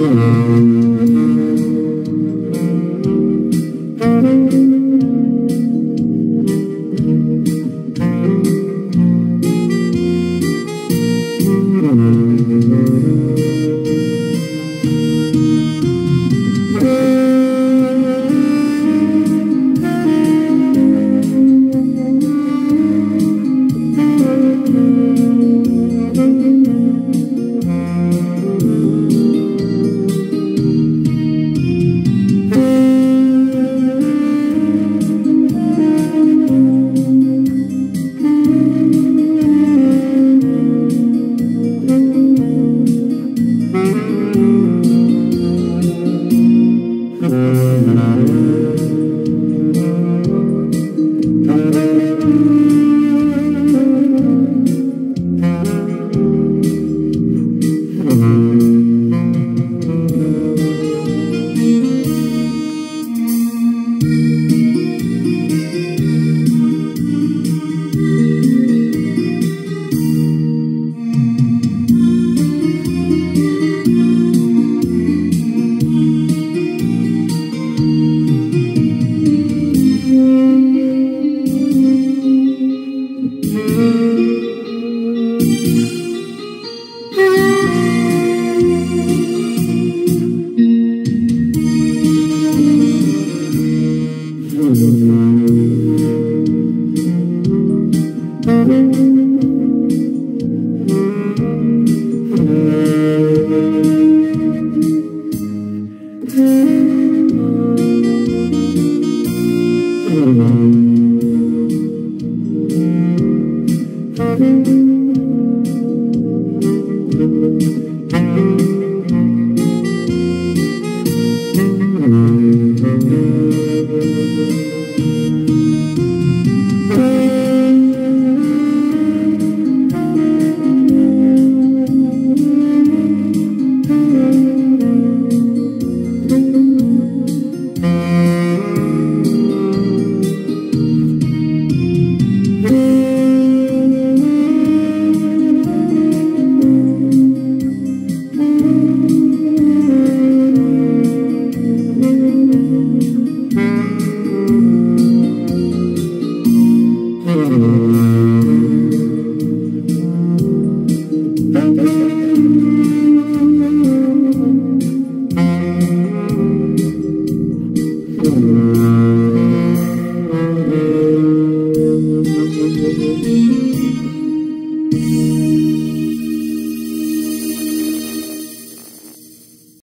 Mm-hmm. Mm-hmm.